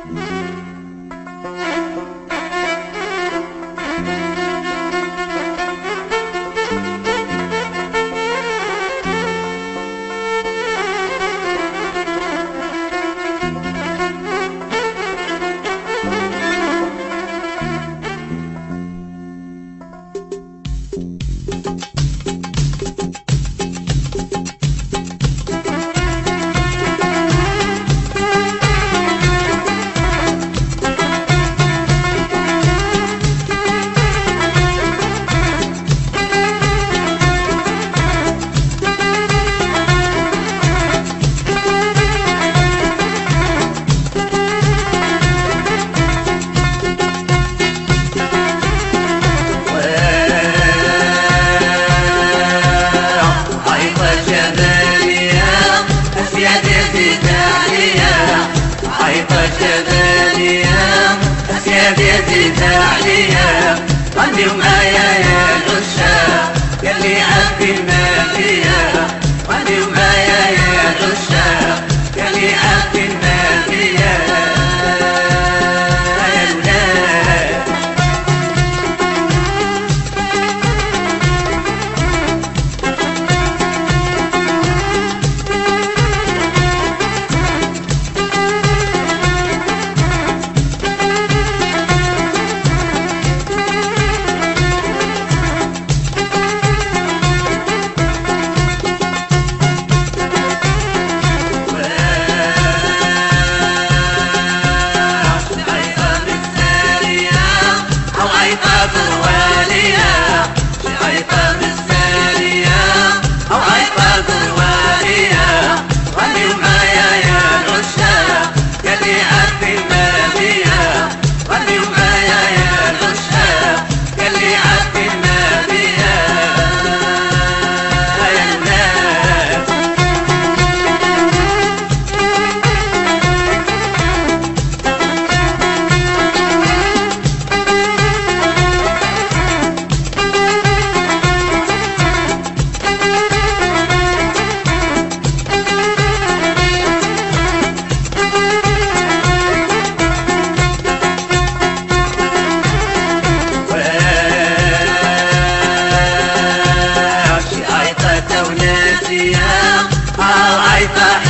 Mm-hmm. عليا قلبي ومعايا السياق راعي فحيح